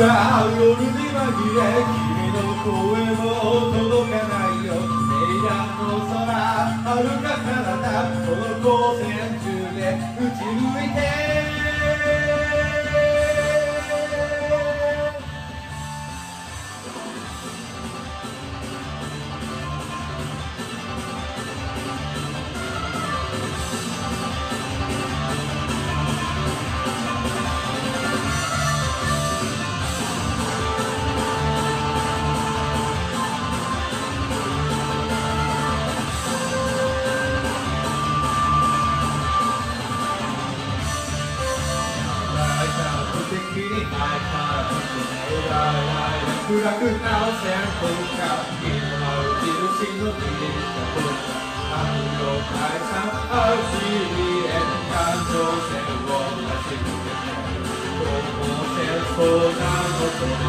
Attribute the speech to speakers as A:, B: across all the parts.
A: 夜に紛れ君の声も届かないよ。平夜の空遥か彼方この光線中で打ち抜いて。無敵に会えた楽々な線風か今の印の切りしたと悪の解散 RCBN 感情線を走り抜けてどうも戦争なことも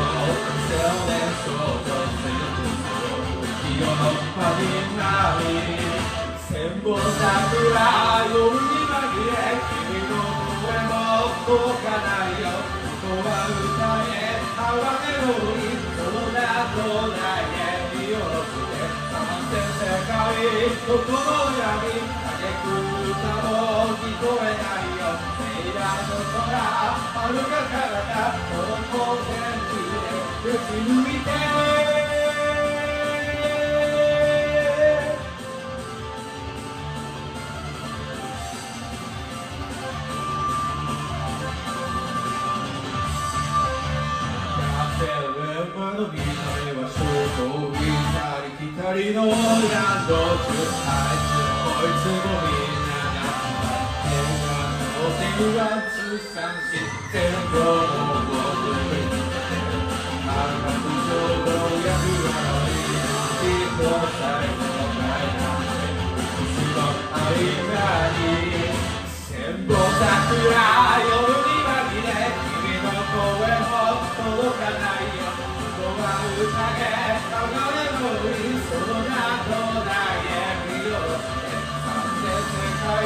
A: 少年少女戦争清のパリナリ千本桜夜に紛れ君の声も届かないよ。このにその名とないへ身をつけ三千世界どこの闇嘆く歌も聞こえないよ。聖夜の空遥か彼方この光の見た目は衝動見たり来たりのランド中あいつもこいつもみんなが変なの線は通算知ってるの？は宴流れの海その名とない指をして三千世界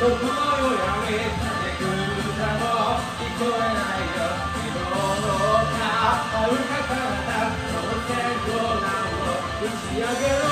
A: どこのよ闇嘆く歌も聞こえないよ昨日の歌遥か彼方その天井難を打ち上げろ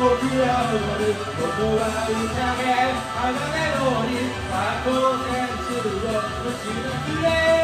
A: 僕は踊るここは宴鋼の檻さあ光線中を打ち抜くれ